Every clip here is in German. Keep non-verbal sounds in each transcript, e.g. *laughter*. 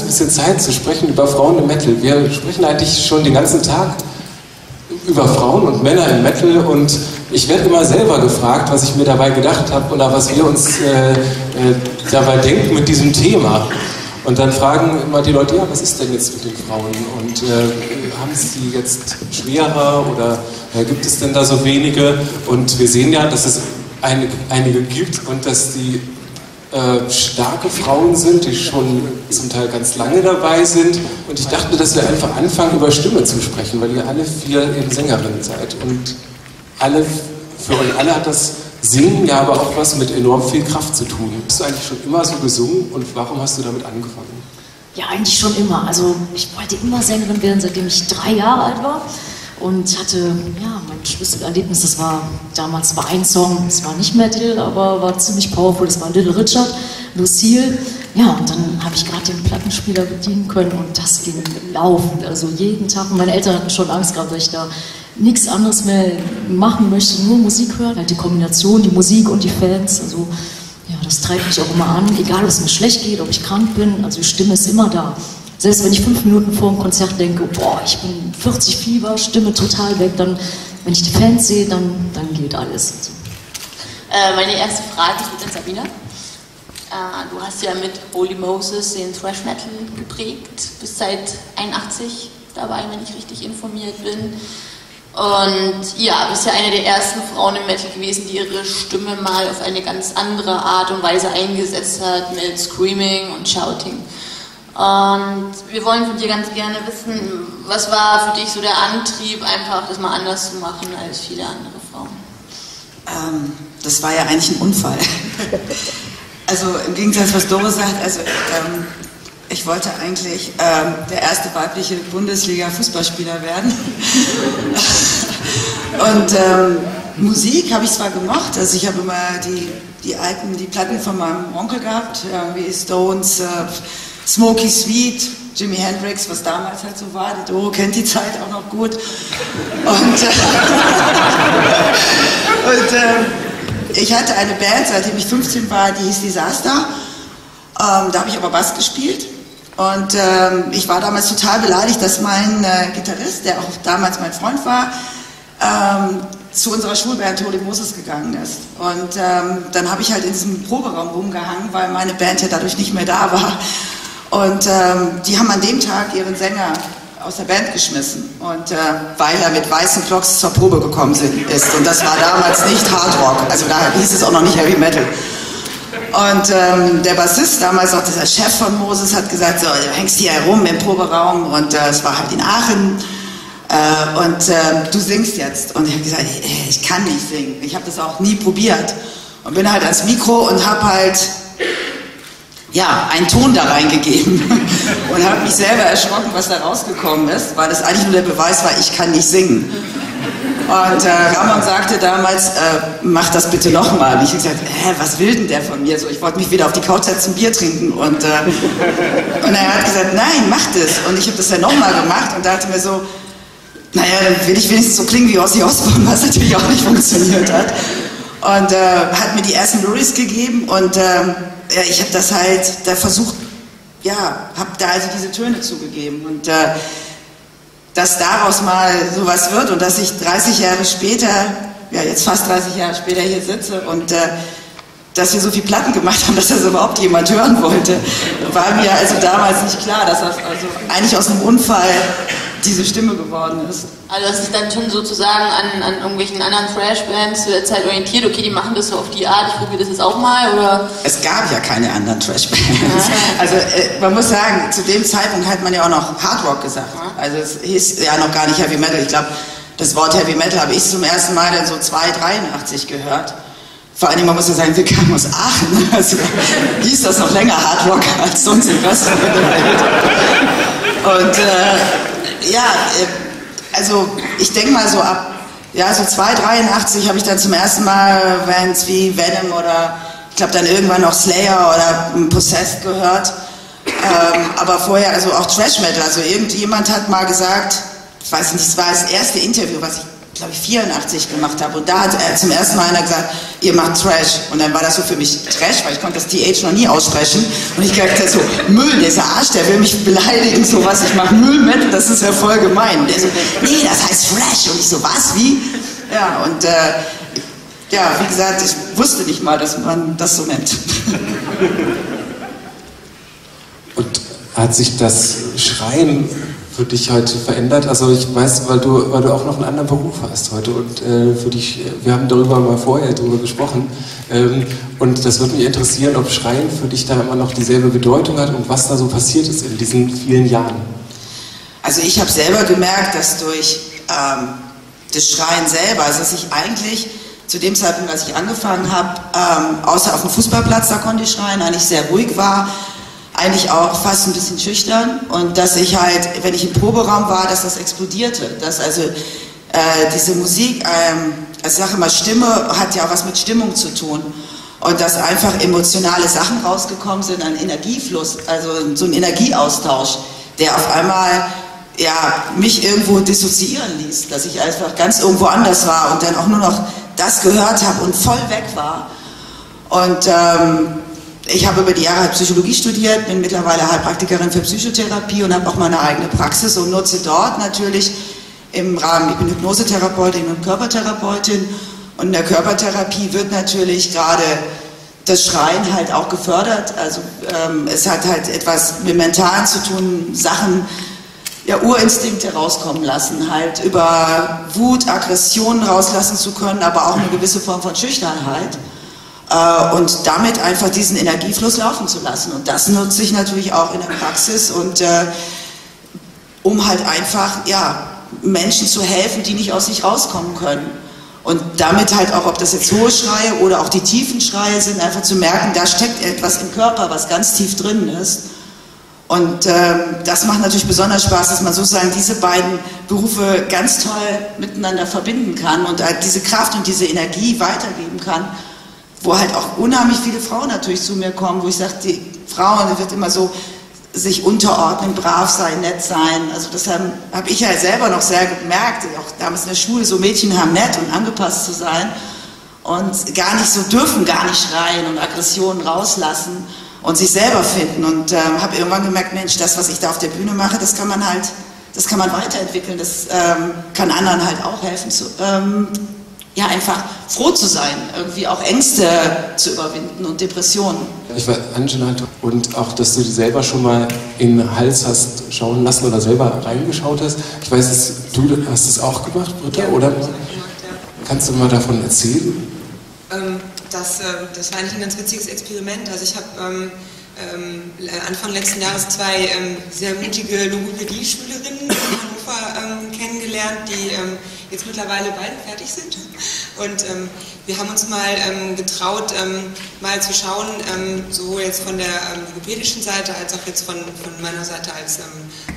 ein bisschen Zeit zu sprechen über Frauen im Metal. Wir sprechen eigentlich schon den ganzen Tag über Frauen und Männer im Metal und ich werde immer selber gefragt, was ich mir dabei gedacht habe oder was wir uns äh, äh, dabei denken mit diesem Thema. Und dann fragen immer die Leute, ja, was ist denn jetzt mit den Frauen? Und äh, haben sie jetzt schwerer oder äh, gibt es denn da so wenige? Und wir sehen ja, dass es eine, einige gibt und dass die äh, starke Frauen sind, die schon zum Teil ganz lange dabei sind. Und ich dachte, dass wir einfach anfangen, über Stimme zu sprechen, weil ihr alle vier eben Sängerinnen seid. Und alle, für euch alle hat das Singen ja aber auch was mit enorm viel Kraft zu tun. Bist du eigentlich schon immer so gesungen und warum hast du damit angefangen? Ja, eigentlich schon immer. Also ich wollte immer Sängerin werden, seitdem ich drei Jahre alt war und hatte, ja, mein Schlüsselerlebnis, das war, damals war ein Song, es war nicht Metal, aber war ziemlich powerful, das war Little Richard, Lucille. Ja, und dann habe ich gerade den Plattenspieler bedienen können und das ging laufend, also jeden Tag. Und meine Eltern hatten schon Angst gehabt, dass ich da nichts anderes mehr machen möchte, nur Musik hören. Halt die Kombination, die Musik und die Fans, also ja, das treibt mich auch immer an, egal ob es mir schlecht geht, ob ich krank bin, also die Stimme ist immer da. Selbst wenn ich fünf Minuten vor dem Konzert denke, boah, ich bin 40 Fieber, Stimme total weg, dann, wenn ich die Fans sehe, dann, dann geht alles. Äh, meine erste Frage geht an Sabina. Äh, du hast ja mit Holy Moses den Thrash Metal geprägt, bist seit 81 dabei, wenn ich richtig informiert bin. Und ja, bist ja eine der ersten Frauen im Metal gewesen, die ihre Stimme mal auf eine ganz andere Art und Weise eingesetzt hat mit Screaming und Shouting. Und wir wollen von dir ganz gerne wissen, was war für dich so der Antrieb, einfach das mal anders zu machen als viele andere Frauen? Ähm, das war ja eigentlich ein Unfall. *laughs* also im Gegensatz, was Doris sagt, also ähm, ich wollte eigentlich ähm, der erste weibliche Bundesliga-Fußballspieler werden. *laughs* Und ähm, Musik habe ich zwar gemocht, also ich habe immer die, die alten, die Platten von meinem Onkel gehabt, wie Stones, äh, Smokey Sweet, Jimi Hendrix, was damals halt so war. Die Doro kennt die Zeit auch noch gut. Und, äh, *laughs* und äh, ich hatte eine Band, seitdem ich 15 war, die hieß Disaster. Ähm, da habe ich aber Bass gespielt. Und ähm, ich war damals total beleidigt, dass mein äh, Gitarrist, der auch damals mein Freund war, ähm, zu unserer Schulband Holy Moses gegangen ist. Und ähm, dann habe ich halt in diesem Proberaum rumgehangen, weil meine Band ja dadurch nicht mehr da war. Und ähm, die haben an dem Tag ihren Sänger aus der Band geschmissen. Und äh, weil er mit weißen Clocks zur Probe gekommen sind, ist. Und das war damals nicht Hard Rock. Also da hieß es auch noch nicht Heavy Metal. Und ähm, der Bassist, damals auch dieser Chef von Moses, hat gesagt, so, du hängst hier herum im Proberaum und äh, es war halt in Aachen äh, und äh, du singst jetzt. Und ich habe gesagt, ich, ich kann nicht singen. Ich habe das auch nie probiert. Und bin halt ans Mikro und habe halt ja, einen Ton da reingegeben *laughs* und habe mich selber erschrocken, was da rausgekommen ist, weil das eigentlich nur der Beweis war, ich kann nicht singen. Und äh, Ramon sagte damals, äh, mach das bitte nochmal. Und ich habe gesagt, hä, was will denn der von mir? So, ich wollte mich wieder auf die Couch setzen, Bier trinken. Und, äh, und er hat gesagt, nein, mach das. Und ich habe das dann nochmal gemacht und dachte mir so, naja, dann will ich wenigstens so klingen wie Ozzy Osbourne, was natürlich auch nicht funktioniert hat. Und äh, hat mir die ersten Lurries gegeben und ähm, ich habe das halt da versucht, ja, habe da also diese Töne zugegeben. Und äh, dass daraus mal sowas wird und dass ich 30 Jahre später, ja jetzt fast 30 Jahre später hier sitze und äh, dass wir so viele Platten gemacht haben, dass das überhaupt jemand hören wollte, war mir also damals nicht klar, dass das also eigentlich aus einem Unfall diese Stimme geworden ist. Also das ist dann schon sozusagen an, an irgendwelchen anderen Trash-Bands zu der Zeit orientiert, okay, die machen das so auf die Art, ich probiere das jetzt auch mal, oder? Es gab ja keine anderen Trash-Bands. *laughs* Also äh, man muss sagen, zu dem Zeitpunkt hat man ja auch noch Hard Rock gesagt. Also es hieß ja noch gar nicht Heavy Metal. Ich glaube, das Wort Heavy Metal habe ich zum ersten Mal dann so 283 gehört. Vor allem, man muss ja sagen, wir kamen aus Aachen. *laughs* Also hieß das noch länger Hard Rock als sonst im Rest der Welt. Und äh, ja, äh, also ich denke mal so ab ja, so 283 habe ich dann zum ersten Mal Bands wie Venom oder ich glaube dann irgendwann noch Slayer oder Possessed gehört. Ähm, aber vorher, also auch Trash Metal. Also irgendjemand hat mal gesagt, ich weiß nicht, es war das erste Interview, was ich glaube ich, 84 gemacht habe. Und da hat er zum ersten Mal einer gesagt, ihr macht Trash. Und dann war das so für mich Trash, weil ich konnte das TH noch nie aussprechen. Und ich dachte so, Müll, dieser Arsch, der will mich beleidigen, so was, ich mache Müllmetal, das ist ja voll gemein. Und der so, nee, das heißt Trash. Und ich so, was, wie? Ja, und äh, ja, wie gesagt, ich wusste nicht mal, dass man das so nennt. Und hat sich das Schreien für dich heute verändert? Also ich weiß, weil du, weil du auch noch einen anderen Beruf hast heute und äh, für dich, wir haben darüber mal vorher drüber gesprochen ähm, und das würde mich interessieren, ob Schreien für dich da immer noch dieselbe Bedeutung hat und was da so passiert ist in diesen vielen Jahren. Also ich habe selber gemerkt, dass durch ähm, das Schreien selber, also dass ich eigentlich zu dem Zeitpunkt, als ich angefangen habe, ähm, außer auf dem Fußballplatz, da konnte ich schreien, eigentlich sehr ruhig war, eigentlich auch fast ein bisschen schüchtern und dass ich halt, wenn ich im Proberaum war, dass das explodierte, dass also äh, diese Musik, ähm, also ich sage immer, Stimme hat ja auch was mit Stimmung zu tun und dass einfach emotionale Sachen rausgekommen sind, ein Energiefluss, also so ein Energieaustausch, der auf einmal ja, mich irgendwo dissoziieren ließ, dass ich einfach ganz irgendwo anders war und dann auch nur noch das gehört habe und voll weg war. Und ähm, ich habe über die Jahre halt Psychologie studiert, bin mittlerweile Heilpraktikerin für Psychotherapie und habe auch meine eigene Praxis und nutze dort natürlich im Rahmen, ich bin Hypnosetherapeutin und Körpertherapeutin und in der Körpertherapie wird natürlich gerade das Schreien halt auch gefördert. Also ähm, es hat halt etwas mit Mentalen zu tun, Sachen, ja, Urinstinkte rauskommen lassen, halt über Wut, Aggressionen rauslassen zu können, aber auch eine gewisse Form von Schüchternheit äh, und damit einfach diesen Energiefluss laufen zu lassen. Und das nutze ich natürlich auch in der Praxis und äh, um halt einfach, ja, Menschen zu helfen, die nicht aus sich rauskommen können. Und damit halt auch, ob das jetzt hohe Schreie oder auch die tiefen Schreie sind, einfach zu merken, da steckt etwas im Körper, was ganz tief drin ist. Und ähm, das macht natürlich besonders Spaß, dass man sozusagen diese beiden Berufe ganz toll miteinander verbinden kann und halt diese Kraft und diese Energie weitergeben kann wo halt auch unheimlich viele Frauen natürlich zu mir kommen, wo ich sage, die Frauen, da wird immer so sich unterordnen, brav sein, nett sein. Also das habe hab ich ja selber noch sehr gemerkt, auch damals in der Schule, so Mädchen haben nett und angepasst zu sein und gar nicht so dürfen, gar nicht schreien und Aggressionen rauslassen und sich selber finden. Und ähm, habe irgendwann gemerkt, Mensch, das, was ich da auf der Bühne mache, das kann man halt, das kann man weiterentwickeln, das ähm, kann anderen halt auch helfen, zu, ähm, ja, einfach froh zu sein, irgendwie auch Ängste zu überwinden und Depressionen. Ich war Angela und auch, dass du dir selber schon mal in den Hals hast schauen lassen oder selber reingeschaut hast. Ich weiß, dass du hast es auch gemacht, Britta, ja, oder? Gemacht, ja. Kannst du mal davon erzählen? Ähm, das, äh, das war eigentlich ein ganz witziges Experiment. Also ich habe ähm, ähm, Anfang letzten Jahres zwei ähm, sehr mutige Logopädie-Schülerinnen in Hannover ähm, kennengelernt, die ähm, jetzt mittlerweile beide fertig sind. Und ähm, wir haben uns mal ähm, getraut, mal zu schauen, sowohl jetzt von der logopädischen Seite als auch jetzt von, von meiner Seite als,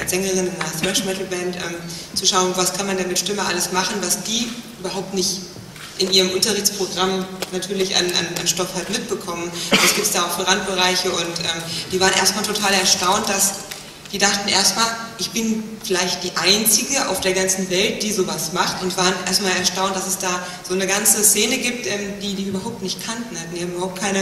als Sängerin in einer Thrash-Metal-Band, zu schauen, was kann man denn mit Stimme alles machen, was die überhaupt nicht in ihrem Unterrichtsprogramm natürlich an, an, an Stoff halt mitbekommen. Das gibt es da auch für Randbereiche und ähm, die waren erstmal total erstaunt, dass die dachten erstmal, ich bin vielleicht die Einzige auf der ganzen Welt, die sowas macht und waren erstmal erstaunt, dass es da so eine ganze Szene gibt, ähm, die die überhaupt nicht kannten. Die haben überhaupt keine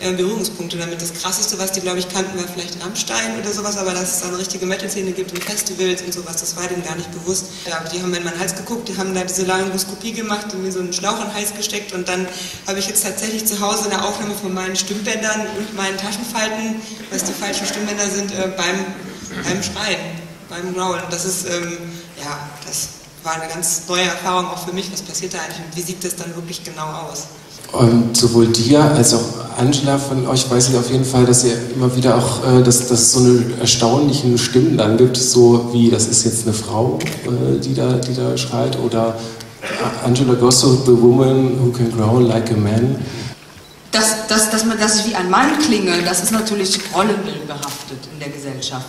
äh, Berührungspunkte damit. Das Krasseste, was die, glaube ich, kannten, war vielleicht Rammstein oder sowas, aber dass es da eine richtige Metal-Szene gibt und Festivals und sowas, das war denen gar nicht bewusst. Die haben in meinen Hals geguckt, die haben da diese Laryngoskopie gemacht und mir so einen Schlauch in den Hals gesteckt und dann habe ich jetzt tatsächlich zu Hause eine Aufnahme von meinen Stimmbändern und meinen Taschenfalten, was die falschen Stimmbänder sind, äh, beim beim Schreien, beim Growlen. Das ist, ähm, ja, das war eine ganz neue Erfahrung auch für mich. Was passiert da eigentlich und wie sieht das dann wirklich genau aus? Und sowohl dir als auch Angela von euch weiß ich auf jeden Fall, dass ihr immer wieder auch, äh, dass, dass es so eine erstaunlichen Stimmen dann gibt, so wie das ist jetzt eine Frau, äh, die, da, die da schreit, oder Angela Gosso, The Woman Who Can Growl Like a Man. Dass, dass, dass, man, dass ich wie ein Mann klinge, das ist natürlich rollenbildbehaftet in der Gesellschaft.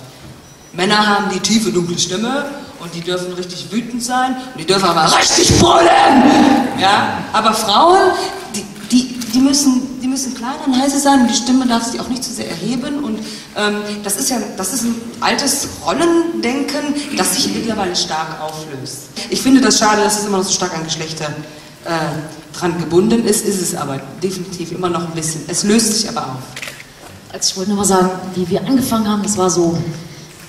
Männer haben die tiefe, dunkle Stimme und die dürfen richtig wütend sein und die dürfen aber richtig brüllen. Ja? Aber Frauen, die, die, die, müssen, die müssen klein und heiße sein und die Stimme darf sich auch nicht zu sehr erheben und Ähm, das ist ja das ist ein altes Rollendenken, das sich mittlerweile stark auflöst. Ich finde das schade, dass es immer noch so stark an Geschlechter äh, dran gebunden ist, ist es aber definitiv immer noch ein bisschen. Es löst sich aber auf. Also ich wollte nur mal sagen, wie wir angefangen haben, das war so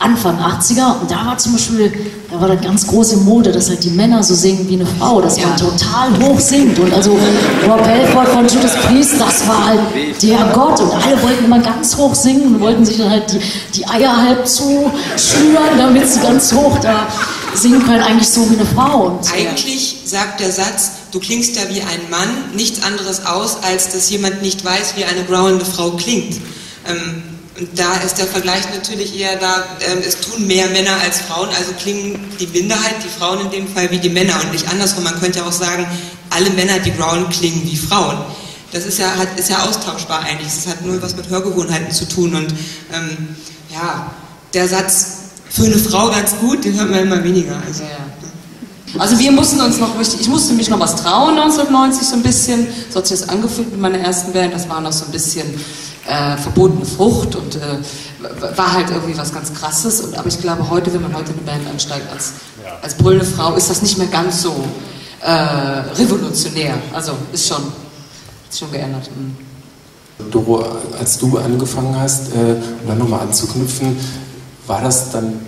Anfang 80er und da war zum Beispiel, da war das ganz große Mode, dass halt die Männer so singen wie eine Frau, dass man total hoch singt und also Rob Halford von Judas Priest, das war halt der Gott und alle wollten immer ganz hoch singen und wollten sich dann halt die, die Eier halb zuschnüren, damit sie ganz hoch da singen können, eigentlich so wie eine Frau. Und, Eigentlich sagt der Satz, du klingst ja wie ein Mann, nichts anderes aus, als dass jemand nicht weiß, wie eine growlende Frau klingt. Ähm, da ist der Vergleich natürlich eher da, ähm, es tun mehr Männer als Frauen, also klingen die Minderheit, die Frauen in dem Fall, wie die Männer und nicht andersrum. Man könnte ja auch sagen, alle Männer, die growlen, klingen wie Frauen. Das ist ja, hat, ist ja austauschbar eigentlich. Das hat nur was mit Hörgewohnheiten zu tun. Und ähm, ja, der Satz für eine Frau ganz gut, den hört man immer weniger. Also, Also wir mussten uns noch richtig, ich musste mich noch was trauen 1990 so ein bisschen. So hat sich das angefühlt mit meiner ersten Band. Das war noch so ein bisschen äh, verbotene Frucht und äh, war halt irgendwie was ganz Krasses. Und, aber ich glaube, heute, wenn man heute eine Band ansteigt als, als brüllende Frau, ist das nicht mehr ganz so äh, revolutionär. Also ist schon, ist schon geändert. Mhm. Doro, als du angefangen hast, äh, um dann nochmal anzuknüpfen, war das dann,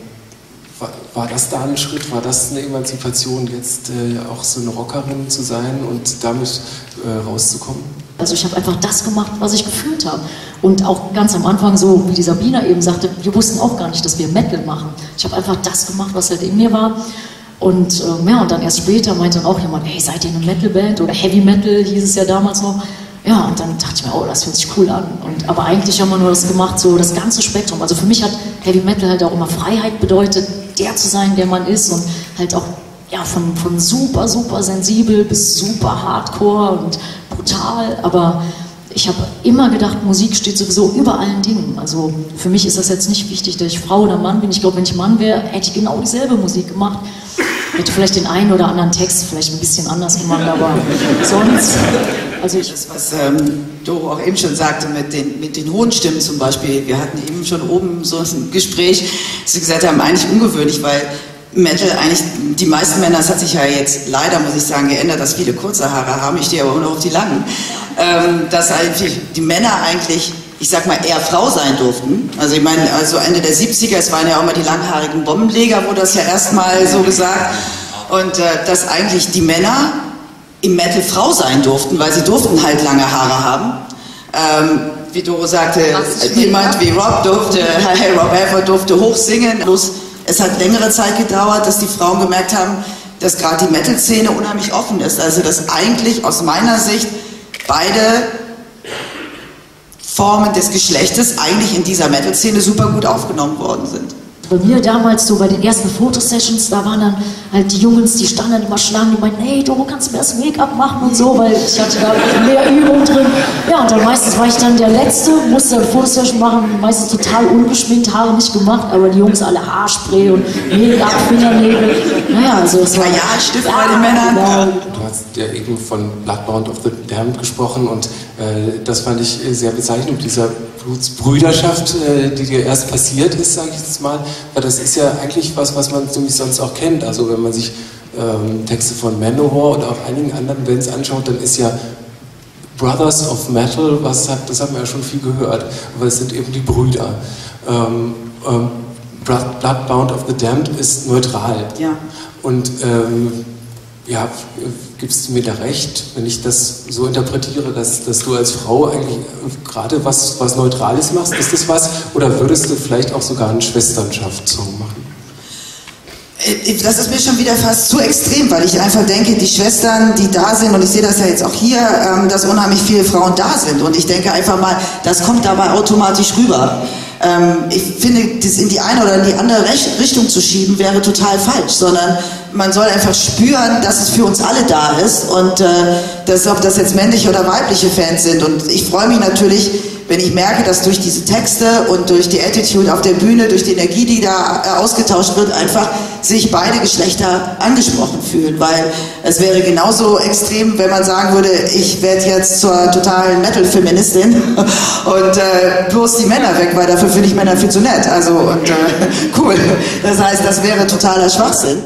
war, war, das da ein Schritt, war das eine Emanzipation, jetzt äh, auch so eine Rockerin zu sein und damit äh, rauszukommen? Also ich habe einfach das gemacht, was ich gefühlt habe. Und auch ganz am Anfang, so wie die Sabina eben sagte, wir wussten auch gar nicht, dass wir Metal machen. Ich habe einfach das gemacht, was halt in mir war. Und ähm, ja, und dann erst später meinte dann auch jemand, hey, seid ihr eine Metalband oder Heavy Metal hieß es ja damals noch. Ja, und dann dachte ich mir, oh, das fühlt sich cool an. Und, aber eigentlich haben wir nur das gemacht, so das ganze Spektrum. Also für mich hat Heavy Metal halt auch immer Freiheit bedeutet, der zu sein, der man ist und halt auch ja, von, von super, super sensibel bis super hardcore und brutal. Aber ich habe immer gedacht, Musik steht sowieso über allen Dingen. Also für mich ist das jetzt nicht wichtig, dass ich Frau oder Mann bin. Ich glaube, wenn ich Mann wäre, hätte ich genau dieselbe Musik gemacht. Hätte vielleicht den einen oder anderen Text vielleicht ein bisschen anders gemacht, aber sonst. Also ich das, was ähm, Doro auch eben schon sagte mit den, mit den hohen Stimmen zum Beispiel. Wir hatten eben schon oben so ein Gespräch, dass sie gesagt haben, eigentlich ungewöhnlich, weil Metal eigentlich, die meisten Männer, das hat sich ja jetzt leider, muss ich sagen, geändert, dass viele kurze Haare haben, ich stehe aber nur auf die langen, ähm, dass eigentlich die Männer eigentlich, ich sag mal, eher Frau sein durften. Also ich meine, also Ende der 70er, es waren ja auch mal die langhaarigen Bombenleger, wurde das ja erstmal so gesagt. Und äh, dass eigentlich die Männer im Metal Frau sein durften, weil sie durften halt lange Haare haben. Ähm, wie Doro sagte, jemand wie Rob durfte, hey, *laughs* Rob Halford durfte hoch singen. Bloß es hat längere Zeit gedauert, dass die Frauen gemerkt haben, dass gerade die Metal-Szene unheimlich offen ist. Also dass eigentlich aus meiner Sicht beide Formen des Geschlechtes eigentlich in dieser Metal-Szene super gut aufgenommen worden sind. Bei mir damals so bei den ersten Fotosessions, da waren dann halt die Jungs, die standen dann immer Schlangen, die meinten, hey, du kannst mir das Make-up machen und so, weil ich hatte da mehr Übung drin. Ja, und dann meistens war ich dann der Letzte, musste eine Fotosession machen, meistens total ungeschminkt, Haare nicht gemacht, aber die Jungs alle Haarspray und Make-up, Fingernägel. Naja, also es war... Ja, Stift bei den Männern. Genau. Du hast ja eben von Bloodbound of the Damned gesprochen und äh, das fand ich sehr bezeichnend, dieser Blutsbrüderschaft, äh, die dir erst passiert ist, sage ich jetzt mal, weil das ist ja eigentlich was, was man ziemlich sonst auch kennt. Also wenn man sich ähm, Texte von Manowar oder auch einigen anderen Bands anschaut, dann ist ja Brothers of Metal, was hat, das haben wir ja schon viel gehört, aber es sind eben die Brüder. Ähm, ähm, Bloodbound of the Damned ist neutral. Ja. Und ähm, ja, gibst du mir da recht, wenn ich das so interpretiere, dass, dass du als Frau eigentlich gerade was, was Neutrales machst? Ist das was? Oder würdest du vielleicht auch sogar einen Schwesternschaftssong machen? Äh, Das ist mir schon wieder fast zu extrem, weil ich einfach denke, die Schwestern, die da sind, und ich sehe das ja jetzt auch hier, ähm, dass unheimlich viele Frauen da sind. Und ich denke einfach mal, das kommt dabei automatisch rüber. Ähm, Ich finde, das in die eine oder in die andere Richtung zu schieben, wäre total falsch, sondern man soll einfach spüren, dass es für uns alle da ist und äh, dass, ob das jetzt männliche oder weibliche Fans sind. Und ich freue mich natürlich, wenn ich merke, dass durch diese Texte und durch die Attitude auf der Bühne, durch die Energie, die da äh, ausgetauscht wird, einfach sich beide Geschlechter angesprochen fühlen. Weil es wäre genauso extrem, wenn man sagen würde, ich werde jetzt zur totalen Metal-Feministin *laughs* und äh, bloß die Männer weg, weil dafür finde ich Männer viel zu nett. Also und äh, *laughs* cool. Das heißt, das wäre totaler Schwachsinn.